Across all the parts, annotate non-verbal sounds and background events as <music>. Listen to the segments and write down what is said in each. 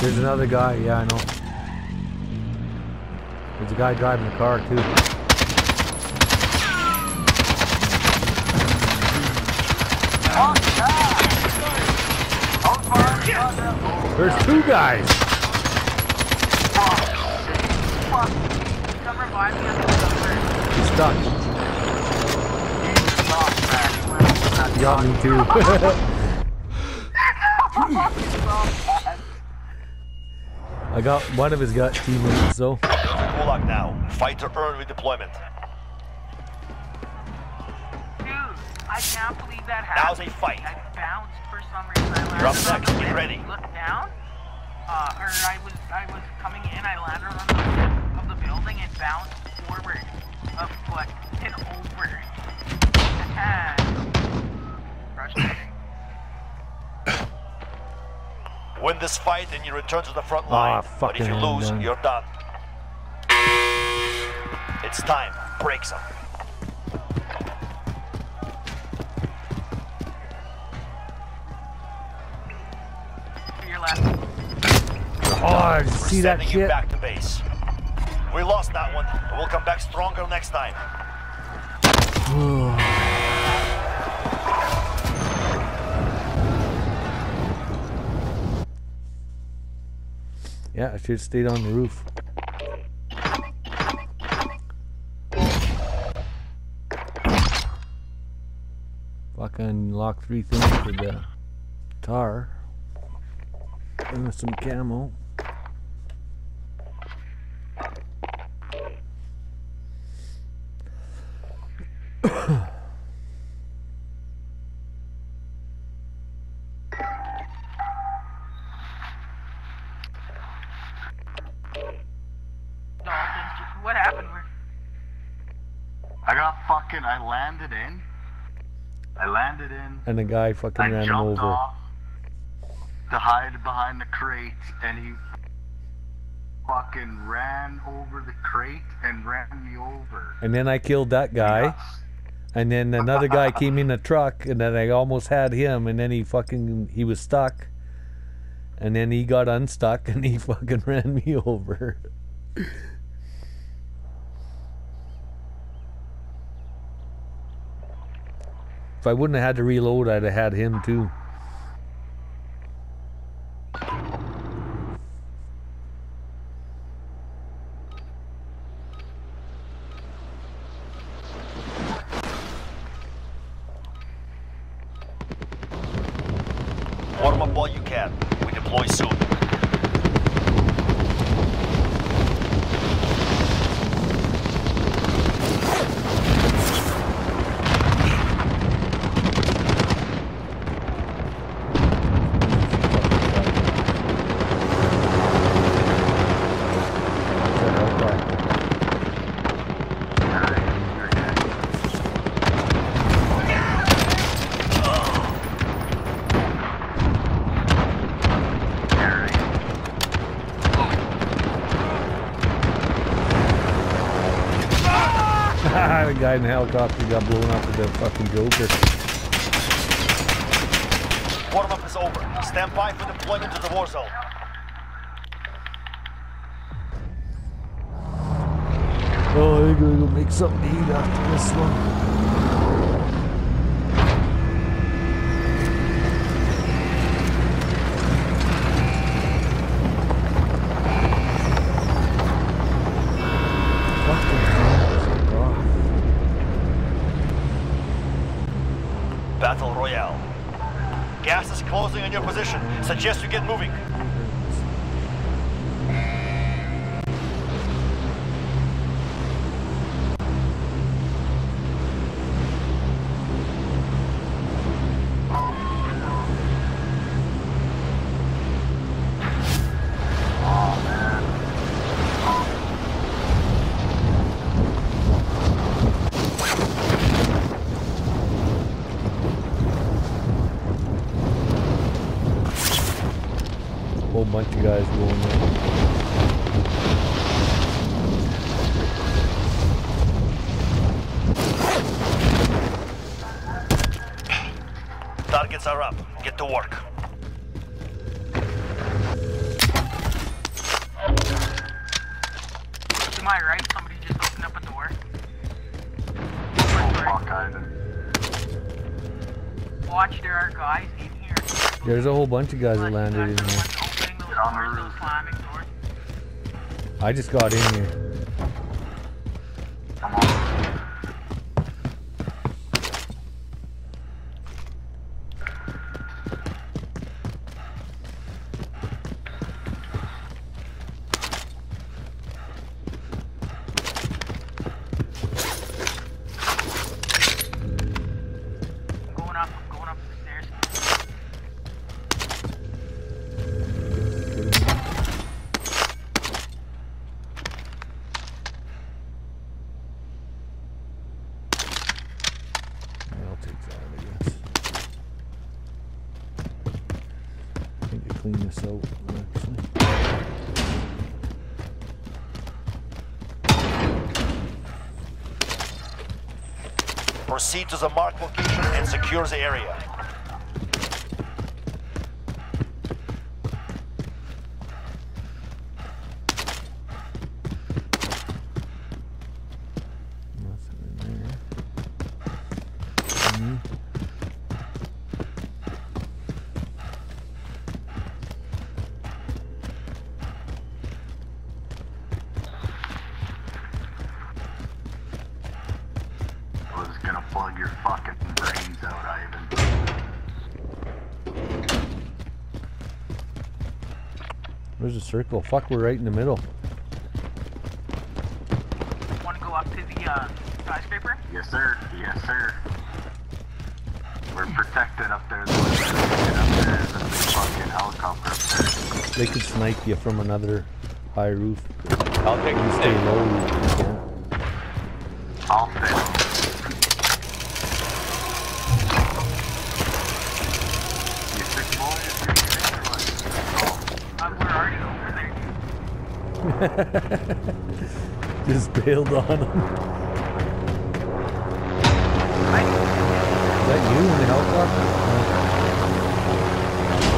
There's another guy, yeah, I know. There's a guy driving the car too. There's two guys. He's stuck. Got me too. <laughs> <laughs> I got one of his gut teammates though. Gulag now. Fight to earn redeployment. Dude, I can't believe that Now's a fight. I bounced for some reason. I landed You're up next. Get ready. Looked down. Uh, or I was I was coming in. I landed on the lip of the building and bounced forward a foot and over. <laughs> Frustrating. Win this fight and you return to the front Ah, line. but if you lose, man. you're done. It's time. Break some. To your left. Oh, did you see that Sending you shit? back to base. We lost that one, but we'll come back stronger next time. <sighs> Yeah, I should have stayed on the roof. Fucking lock three things for the tar. And some camo. Dolphins. What happened? Where- I got fucking. I landed in. I landed in. And the guy fucking I ran him over. off to hide behind the crate, and he fucking ran over the crate and ran me over. And then I killed that guy. And then another guy <laughs> came in a truck, and then I almost had him, and then he fucking he was stuck, and then he got unstuck, <laughs> and he fucking ran me over. <laughs> if I wouldn't have had to reload, I'd have had him too. Warm up while you can. We deploy soon. <laughs> the guy in the helicopter got blown up with the fucking Joker. Warm up is over. Stand by for deployment to the war zone. Oh, I'm gonna go make something to eat after this one. Fucking hell, fuck off. Battle Royale. Gas on your position. Suggest you get moving. going on. Targets are up. Get to work. To my right, somebody just opened up a door. Watch, there are guys in here. There's a whole bunch of guys that landed in here. I just got in here. Proceed to the marked location and secure the area. Nothing in there. Mhm. I circle? Fuck, we're right in the middle. Want to go up to the uh, skyscraper? Yes, sir. Yes, sir. We're protected up there. though. Up. There's a big fucking helicopter up there. They could snipe you from another high roof. I'll take You stay stick. low, <laughs> Just bailed on him. Is that you in the helicopter?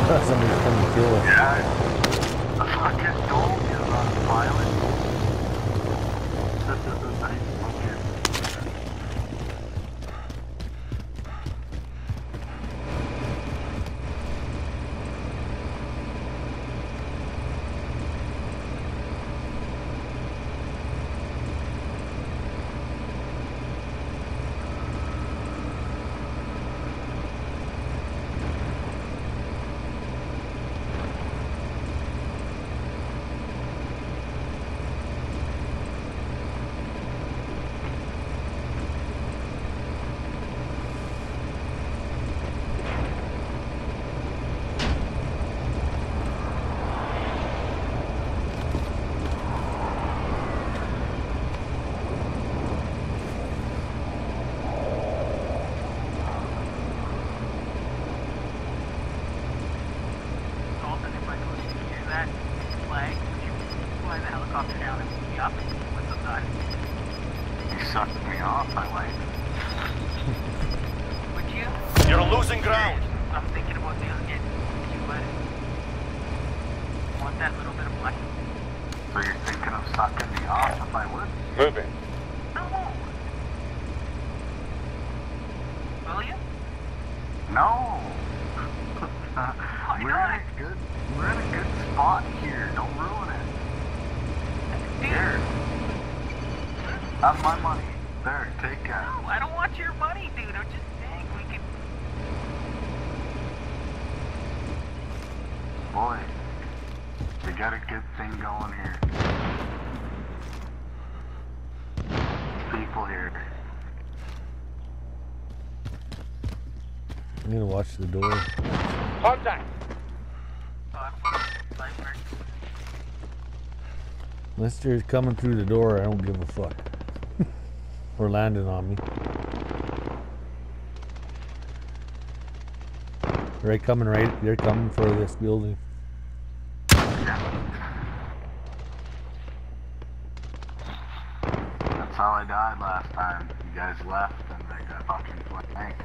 Oh. Somebody's coming to kill us. yeah. The fucking dome is on pilot. This is a nice fucking. Dalton, if I go to hear that flag, would you fly the helicopter down and pick me up? What's the gun? You sucked me off, I like. Would you? You're losing ground. I'm thinking about doing it. You would. Want that little bit of money? So you're thinking of sucking me off if I would? Moving. No. Will you? No. Why we're not? in a good we're in a good spot here. Don't ruin it. Dude, Here. Have my money. There, take no, that. I don't want your money, dude. I'm just saying we could. Boy. We got a good thing going here. People here. I'm gonna watch the door. Contact. Library. Unless they're coming through the door, I don't give a fuck. <laughs> or landing on me. They're coming right they're coming for this building. left and they got fucking flanked.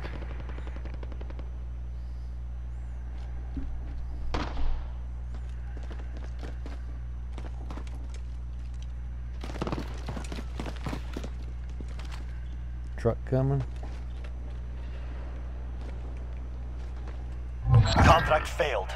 Truck coming. Contract failed.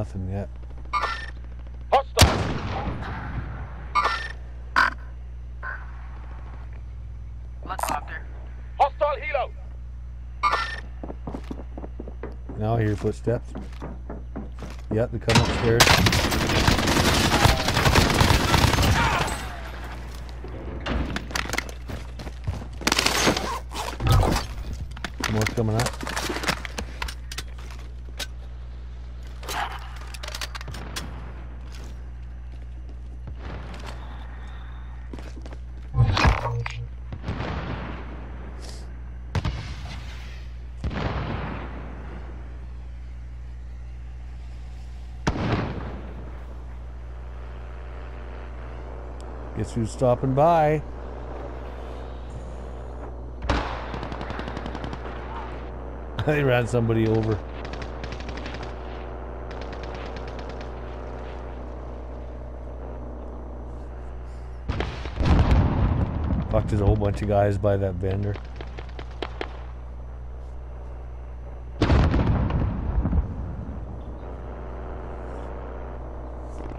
Nothing yet. Hostile. Helicopter. Hostile helo. Now I hear footsteps. Yep, they come upstairs. More coming up. Guess who's stopping by? <laughs> they ran somebody over. Fuck, there's a whole bunch of guys by that vendor.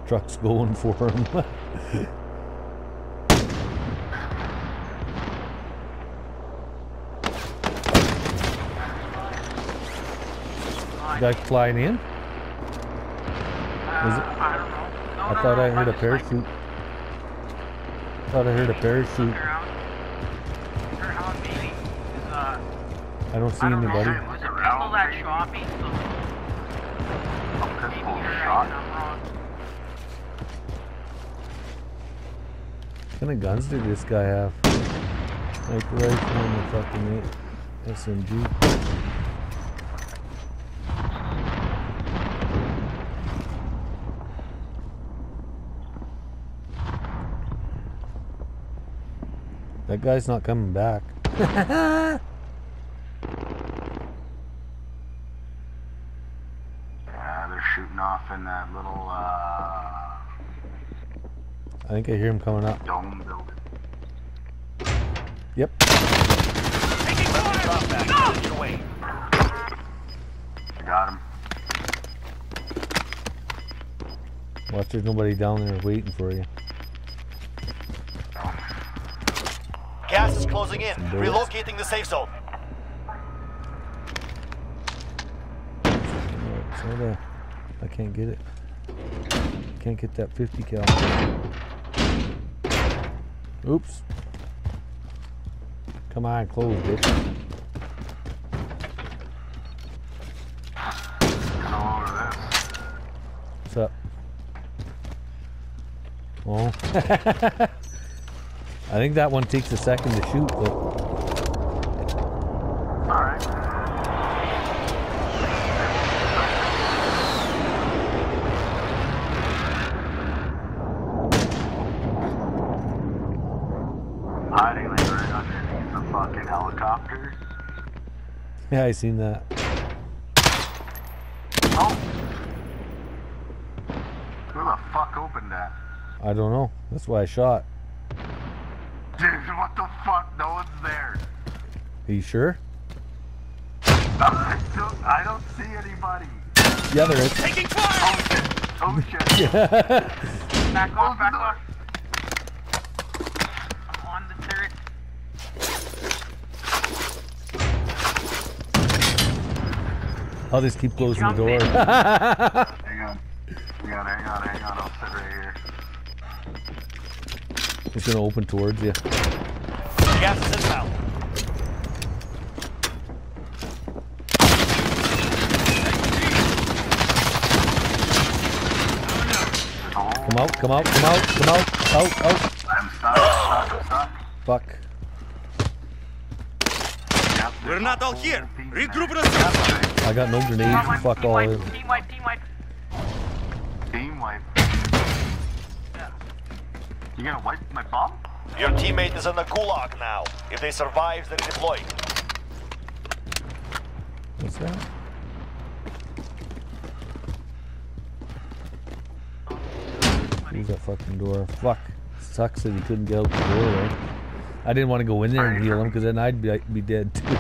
Truck's going for him. <laughs> Guy flying in? Uh, it- I don't know. No, I no, thought no, I heard a was like parachute. Thought I heard a parachute. around. Or how maybe is uh I don't see I don't anybody. know. Was it people that shot me? So A pistol shot. and I'm wrong. What kind of guns did this guy have? Sniper rifle and a fucking A- SMG. That guy's not coming back. Yeah, <laughs> they're shooting off in that little uh, I think I hear him coming up. dome building. Yep. Drop back. Get away. I got him. Watch, there's nobody down there waiting for you. Closing in. Relocating the safe zone. Soda. I can't get it. Can't get that 50 cal. Oops. Come on, close, bitch. Get all over this. What's up? Oh. <laughs> I think that one takes a second to shoot, but Alright. Hiding right underneath the fucking helicopter. yeah, I seen that. Oh! Who the fuck opened that? I don't know. That's why I shot. Dude, what the fuck? No one's there. Are you sure? <laughs> I don't, I don't see anybody. Yeah, there is. Taking fire! Oh shit. Oh shit. <laughs> yeah. Back off, back off. I'm on the turret. I'll just keep closing the door. <laughs> Hang on. Hang on, hang on, hang on. I'll sit right here. It's gonna open towards you. Gas is inbound. Come out, come out, come out, come out, out, out. I'm stuck, stuck, stuck. Fuck. Yep, We're not all here. Regroup there. and assemble. Yep, I got no grenades. Team wipe, Fuck team all. of team wipe, team wipe. Team wipe. You gonna wipe my bum? Your teammate is in the gulag now. If they survive, they deploy. What's that? Close that fucking door. Fuck. Sucks that he couldn't get out the door there. I didn't want to go in there and heal him because then I'd be, be dead too. <laughs>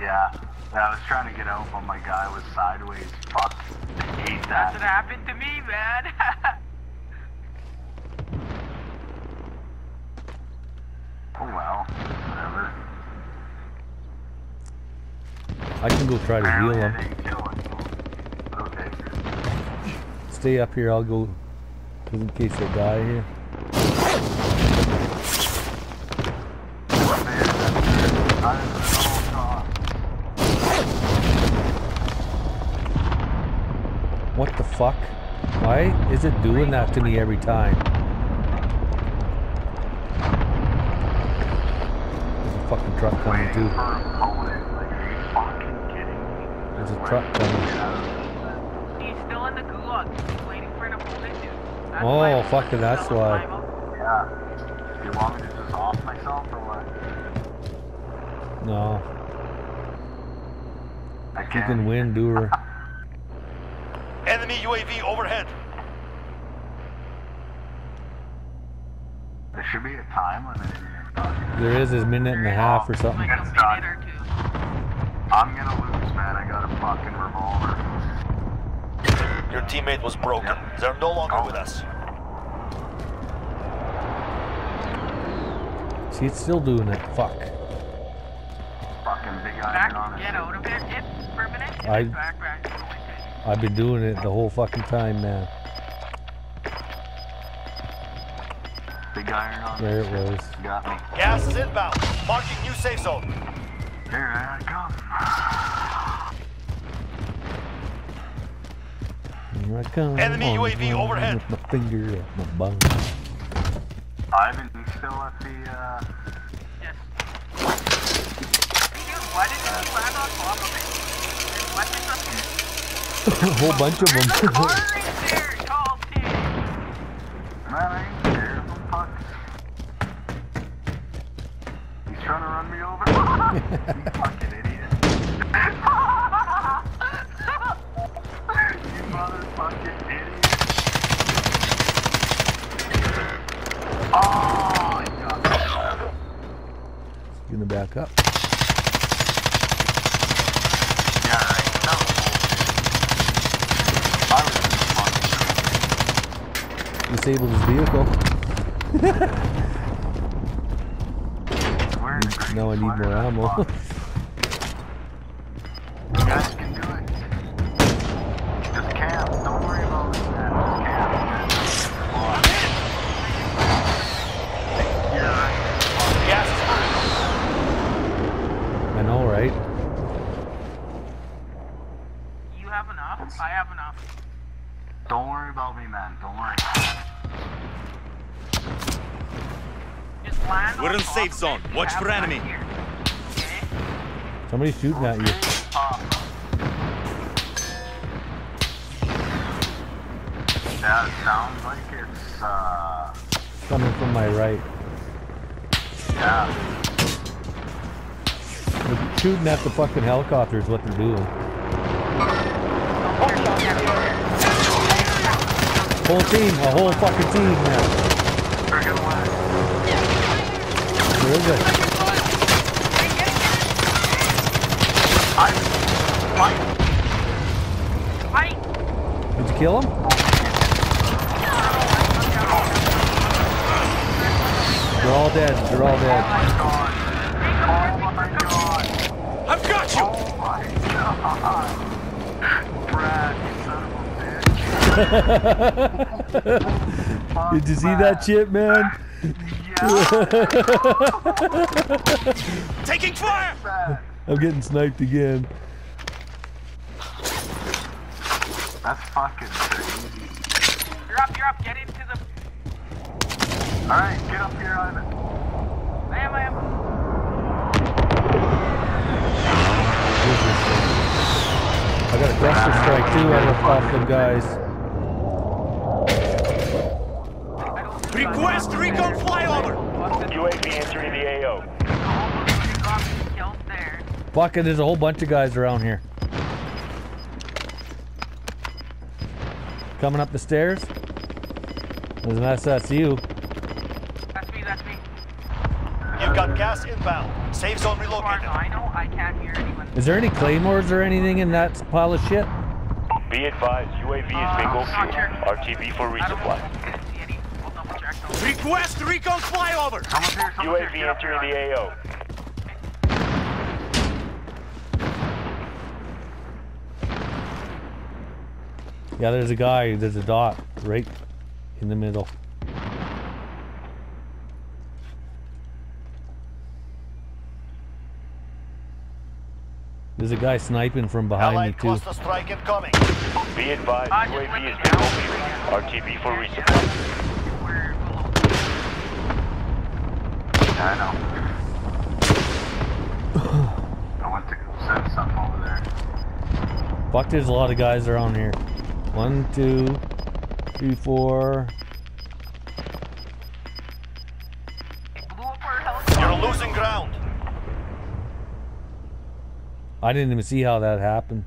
Yeah. I was trying to get out, but my guy was sideways. Fuck. I hate That's what happened to me, man. <laughs> Oh well. Whatever. I can go try to heal him. Okay. Stay up here. I'll go in case they die here. Man, that's I don't know. What the fuck? Why is it doing that to me every time? There's a fucking truck coming Waiting too. for an opponent. Like, are you fucking kidding me? There's a truck coming. get out of this? He's still in the gulag. He's waiting for an opponent to. That's Oh, why fuck it, that's still why. alive. Yeah. You want me to just off myself or what? No, I you can't. can win, doer. <laughs> Enemy UAV overhead. There should be a time limit in here. There is a minute and a half or something. It's done. I'm gonna lose, man. I got a fucking revolver. Your teammate was broken. They're no longer oh. with us. See, it's still doing it. Fuck. Fucking big Back, iron on get out of it. Hit for a minute. I- Hit back, back. Go into it. I've been doing it the whole fucking time, man. Big iron on There it. it was. Got me. Gas is inbound. Marking new safe zone. Here I come. Here I come. Enemy on UAV overhead. With my finger up my bum. Ivan, you still at the, uh... Yes. Why didn't you land on top of it? There's weapons up here. a whole bunch of There's a them. car right there, tall too. Man, I ain't scared of him, fuck. He's trying to run me over. <laughs> you fucking idiot. <laughs> you motherfucking idiot. Oh. Gonna back up. Yeah, right. That. I was Disabled his vehicle. <laughs> wearing <laughs> Now I need more ammo. fuck. You guys can do it. Just camp. Don't worry about it, man. Just camp. Watch. Yeah. Gas is moving. I know, right? You have enough? I have enough. Don't worry about me, man. Don't worry. Just land We're in safe zone. Watch for enemy. here. Somebody's shooting at you. Yeah, it sounds like it's, uh, Coming from my right. yeah. They're shooting at the fucking helicopter is what they're doing. Whole team, a whole fucking team, man. Is it? I, fight. Fight! Did you kill him? They're all dead. They're all dead. my god. My god. I've got you! Oh my god. Brad, you son of a bitch. Did you see that shit, man? Yeah. <laughs> Taking fire! I'm getting sniped again. That's fucking crazy. You're up, you're up. Get into the. Alright, get up here, Ivan. I am, I am. I got a cluster strike too. I left off them guys. I don't Request recon flyover! UAV entering the AO. Killed. Fuck it, there's a whole bunch of guys around here. Coming up the stairs. Unless that's you. That's me, that's me. You've got gas inbound. Safe zone As far as relocated. I know, I can't hear anyone. Is there any claymores or anything in that pile of shit? Be advised, UAV is Uh, bingo not fuel. sure. RTB for I don't know. resupply. Request recon flyover! Someone's here, someone's here. UAV Get up entering here. the AO. Yeah, there's a guy, there's a dot right in the middle. There's a guy sniping from behind Allied me too. cluster strike incoming. Be advised, just let UAV is down. RTB for resupply. We're below. Yeah, I know. I went to send something over there. Fuck, there's a lot of guys around here. One, two, three, four. Blew up our helicopter. You're losing ground. I didn't even see how that happened.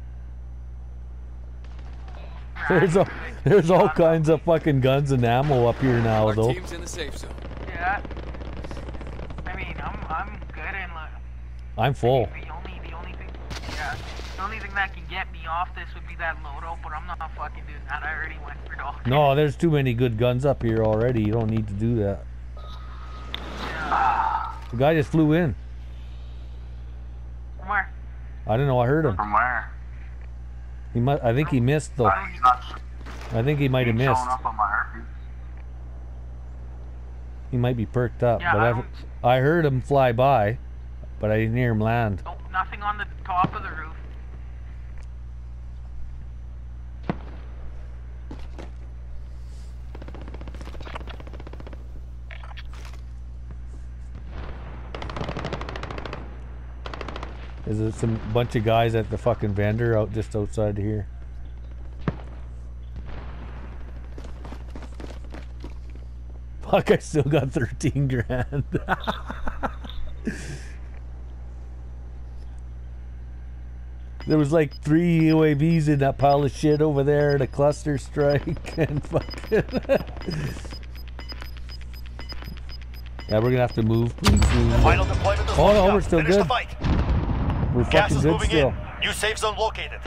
There's all, there's all kinds of fucking guns and ammo up here now, Our though. team's in the safe zone. Yeah. I mean, I'm I'm good and look. I'm full. The only the only thing yeah. The only thing that can get me off this would be that loadout, but I'm not fucking doing that. I already went for dog. No, there's too many good guns up here already. You don't need to do that. The guy just flew in. Where? I don't know. I heard him. From where? He might. I think he missed though. He's not I think he might have missed. up on my. He might be perked up. Yeah, but I I, I heard him fly by, but I didn't hear him land. Oh, nothing on the top of the roof. There's a, some bunch of guys at the fucking vendor out just outside here. Fuck! I still got thirteen grand. <laughs> There was like three UAVs in that pile of shit over there, the cluster strike, <laughs> and fucking. <laughs> yeah, we're gonna have to move pretty soon. Final deployment is Oh, no, we're still Finish good. the fight. We're Gas fucking is good moving still. in. New safe zone located.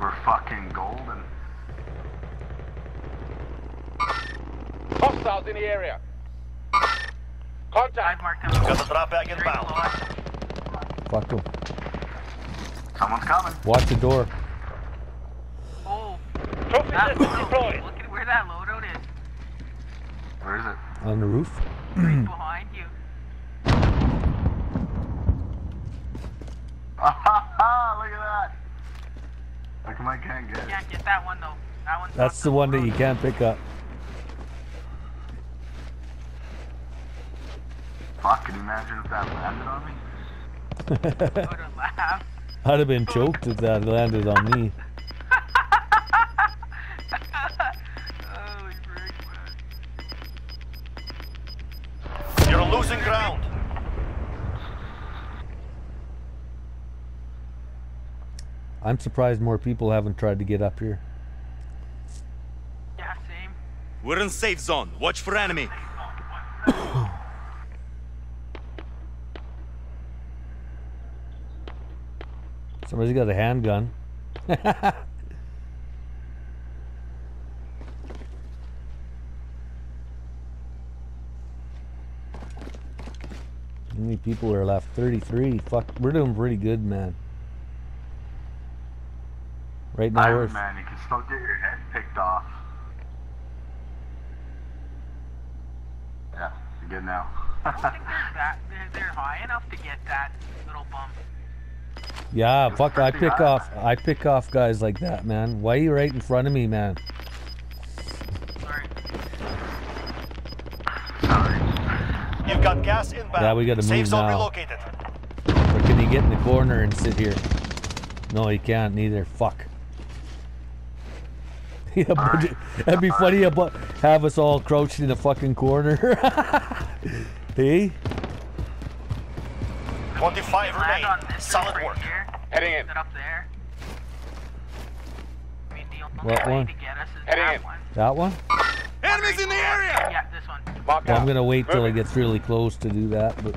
We're fucking golden. Hostiles in the area. I've Contact. marked them. Got the drop bag Right inbound. below. Fuck them. Someone's coming. Watch the door. Oh, Trophy that system deployed. Look at where that loadout is. Where is it? On the roof. Right <clears throat> behind you. Ha <laughs> ha! Look at that. How come I can't get it? Can't get that one though. That one's That's not the one that you can't pick up. Fuck, can you imagine if that landed on me? I <laughs> would have laughed. I'd have been choked if that landed on me. Holy frick, man. You're losing ground. I'm surprised more people haven't tried to get up here. Yeah, same. We're in safe zone. Watch for enemy. Somebody's got a handgun. <laughs> How many people are left? 33. Fuck, we're doing pretty good, man. Right now Iron Man, you can still get your head picked off. Yeah, you're good now. I don't think they're that. They're, they're high enough to get that little bump. Yeah, fuck, I pick high. off I pick off guys like that, man. Why are you right in front of me, man? Sorry. You've got gas inbound. Yeah, we gotta Safe move zone now. relocated. Or can he get in the corner and sit here? No, he can't neither. Fuck. <laughs> Yeah, but it- that'd be funny about uh, have us all crouched in a fucking corner. <laughs> hey, 25 Land remain. Solid right work. here. Heading in. Up there. I mean, the What one? to get us is Heading that in. one. that one? Enemies in the area! Yeah, this one. Well, I'm gonna wait till it Moving. gets really close to do that. But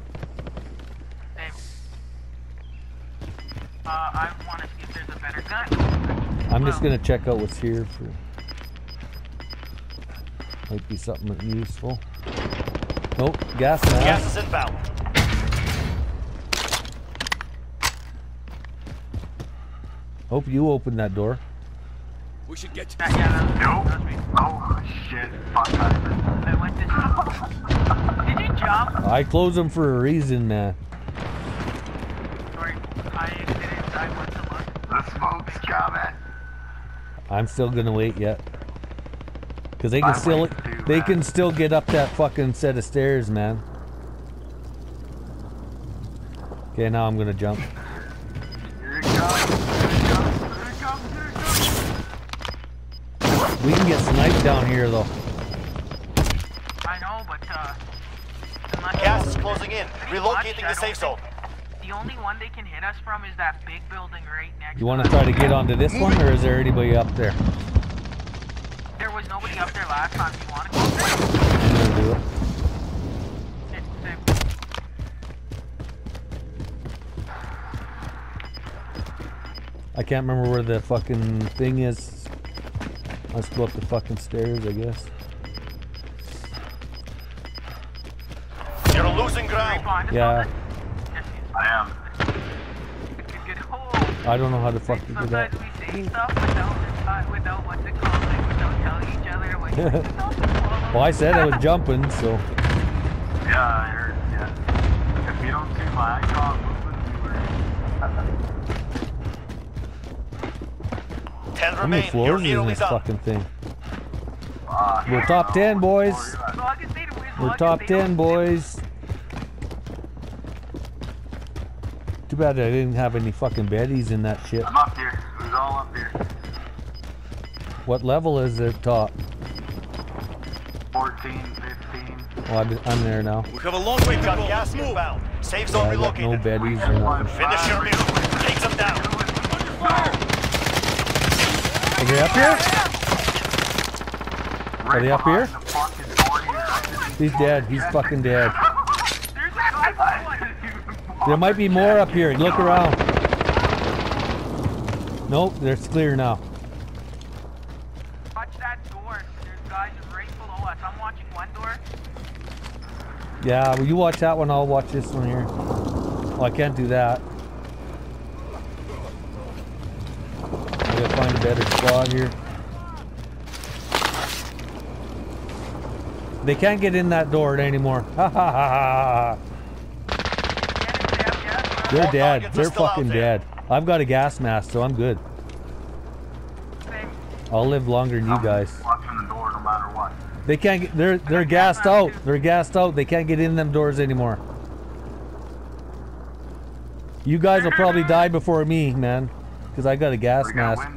Uh, I want to see if there's a better gun. I'm just gonna check out what's here for. Might be something useful. Nope, gas mask. Gas is inbound. Hope you opened that door. We should get Yeah, yeah, that was, Nope. that was me. Oh shit, fuck. I went. <laughs> Did you jump? I close them for a reason, man. Sorry, I didn't. I went to look. The smoke's coming. I'm still gonna wait yet. Cause they can I'm still too, they man. can still get up that fucking set of stairs, man. Okay, now I'm gonna jump. Sniped down here though. I know, but uh, Gas is closing in. Relocating the safe zone. The only one they can hit us from is that big building right next. You want to try to get onto this one, or is there anybody up there? There was nobody up there last time. You want to go up there? I'm do it. I can't remember where the fucking thing is. Let's go up the fucking stairs, I guess. You're losing ground. Yeah. Alden? Yes, yes. I am. I don't know how to fucking do that. Sometimes we say stuff without, without what's it called, like without telling each other what you know. Well, I said I was jumping, so Yeah, I heard. Yeah. If you don't see my icon moving, you were. <laughs> 10 how many floors is in this fucking thing? Ah, We're top 10, boys. As long as they- as We're top 10, boys. Too bad I didn't have any fucking beddies in that shit. I'm up here. It was all up here. What level is it top? 14, 15. Oh, I'm, I'm there now. We have a long way to go. gas Move. inbound. Safe Yeah, zone I got no relocated. beddies or nothing. Finish your move. Take them down. Are they up here? Right they up here? behind the fucking door you exited. He's dead. He's fucking dead. There's a guy behind. There might be more up here. Look around. Nope, it's clear now. Watch that door. There's guys right below us. I'm watching one door. Yeah, well, you watch that one. I'll watch this one here. Oh, I can't do that. I gotta find a better spot here. They can't get in that door anymore. <laughs> Ha ha ha ha ha. Get it, They're Sam, yeah. More dead. They're fucking dead. I've got a gas mask, so I'm good. I'll live longer than you guys. Watching the door no matter what. They can't get. They're they're gassed out. They're gassed out. They can't get in them doors anymore. You guys will probably die before me, man, because I got a gas mask.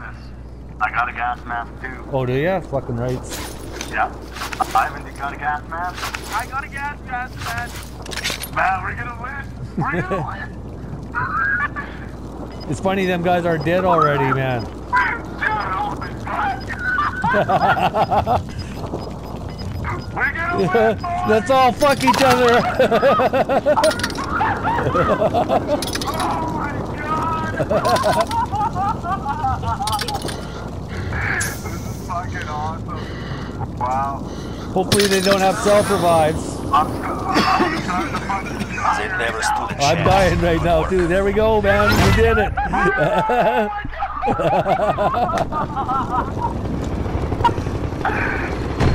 Win this. I got a gas mask too. Oh, do you? Have fucking right. Yeah. Ivan, you got a gas mask? I got a gas mask, man. Man, we're gonna win. We're gonna <laughs> win. It's funny them guys are dead already, man. We're gonna win. <laughs> Let's all fuck each other. <laughs> Oh my god. this is fucking awesome. Wow. Hopefully they don't have self revives. I'm, I'm trying to fucking They never stood a I'm dying right now too. There we go, man. We did it.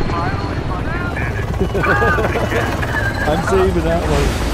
finally fucking did it. I'm saving that one.